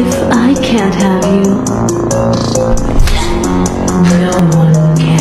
if I can't have you, no one can.